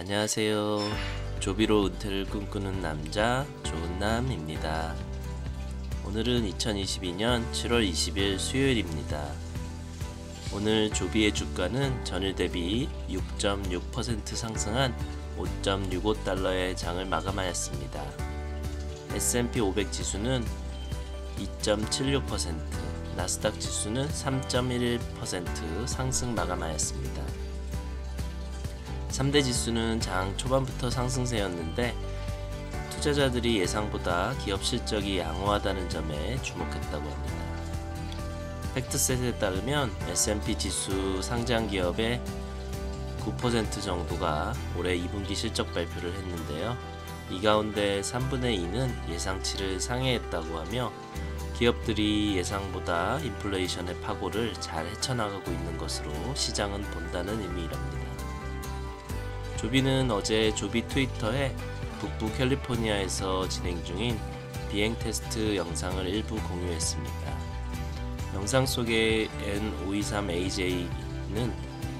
안녕하세요. 조비로 은퇴를 꿈꾸는 남자 조은남입니다. 오늘은 2022년 7월 20일 수요일입니다. 오늘 조비의 주가는 전일 대비 6.6% 상승한 5.65달러의 장을 마감하였습니다. S&P 500 지수는 2.76%, 나스닥 지수는 3.11% 상승 마감하였습니다. 3대 지수는 장 초반부터 상승세였는데 투자자들이 예상보다 기업 실적이 양호하다는 점에 주목했다고 합니다. 팩트셋에 따르면 S&P 지수 상장 기업의 9% 정도가 올해 2분기 실적 발표를 했는데요. 이 가운데 3분의 2는 예상치를 상회했다고 하며 기업들이 예상보다 인플레이션의 파고를 잘 헤쳐나가고 있는 것으로 시장은 본다는 의미랍니다. 조비는 어제 조비 트위터에 북부 캘리포니아에서 진행 중인 비행 테스트 영상을 일부 공유했습니다. 영상 속의 N523AJ는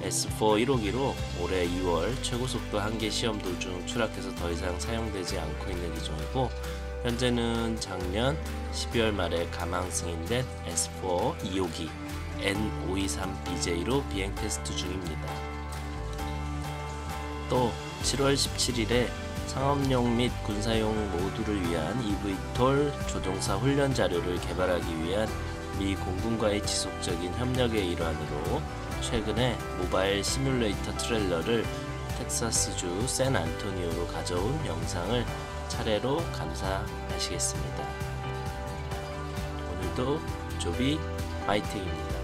S4 1호기로 올해 2월 최고속도 한계 시험 도중 추락해서 더 이상 사용되지 않고 있는 기종이고 현재는 작년 12월 말에 가망 승인된 S4 2호기 N523BJ로 비행 테스트 중입니다. 또 7월 17일에 상업용 및 군사용 모두를 위한 eVTOL 조종사 훈련 자료를 개발하기 위한 미 공군과의 지속적인 협력의 일환으로 최근에 모바일 시뮬레이터 트레일러를 텍사스주 샌 안토니오로 가져온 영상을 차례로 감상하시겠습니다. 오늘도 조비 파이팅입니다.